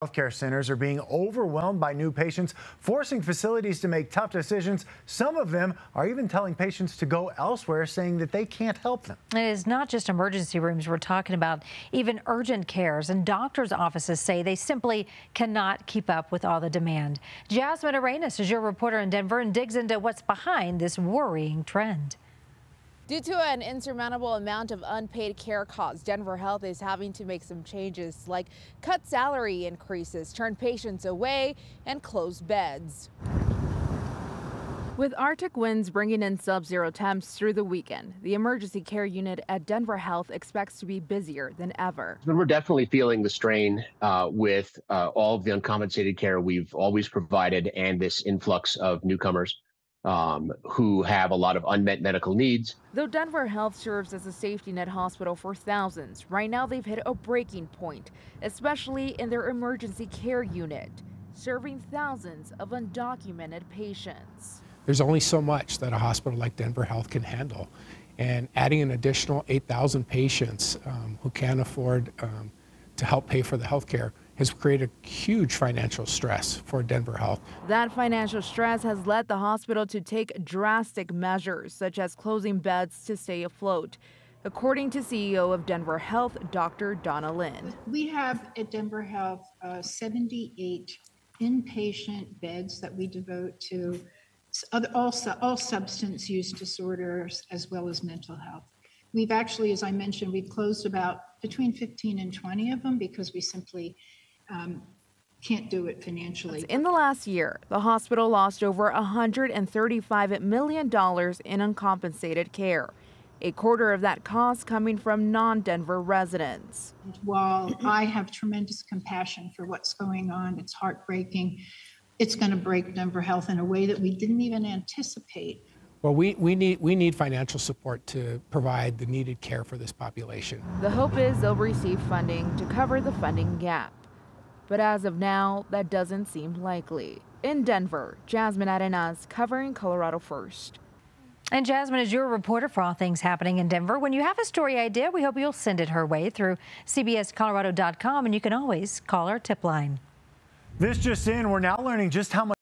Healthcare centers are being overwhelmed by new patients, forcing facilities to make tough decisions. Some of them are even telling patients to go elsewhere, saying that they can't help them. It is not just emergency rooms we're talking about, even urgent cares and doctors' offices say they simply cannot keep up with all the demand. Jasmine Arenas is your reporter in Denver and digs into what's behind this worrying trend. Due to an insurmountable amount of unpaid care costs, Denver Health is having to make some changes like cut salary increases, turn patients away, and close beds. With Arctic winds bringing in sub-zero temps through the weekend, the emergency care unit at Denver Health expects to be busier than ever. We're definitely feeling the strain uh, with uh, all of the uncompensated care we've always provided and this influx of newcomers um, who have a lot of unmet medical needs. Though Denver Health serves as a safety net hospital for thousands, right now they've hit a breaking point, especially in their emergency care unit, serving thousands of undocumented patients. There's only so much that a hospital like Denver Health can handle. And adding an additional 8,000 patients um, who can't afford um, to help pay for the health care has created huge financial stress for Denver Health. That financial stress has led the hospital to take drastic measures, such as closing beds to stay afloat. According to CEO of Denver Health, Dr. Donna Lynne. We have at Denver Health uh, 78 inpatient beds that we devote to all, all substance use disorders as well as mental health. We've actually, as I mentioned, we've closed about between 15 and 20 of them because we simply um, can't do it financially. In the last year, the hospital lost over $135 million in uncompensated care. A quarter of that cost coming from non Denver residents. While I have tremendous compassion for what's going on, it's heartbreaking. It's going to break Denver Health in a way that we didn't even anticipate. Well, we, we, need, we need financial support to provide the needed care for this population. The hope is they'll receive funding to cover the funding gap. But as of now, that doesn't seem likely. In Denver, Jasmine Arenas covering Colorado First. And Jasmine is your reporter for all things happening in Denver. When you have a story idea, we hope you'll send it her way through CBSColorado.com, and you can always call our tip line. This just in, we're now learning just how much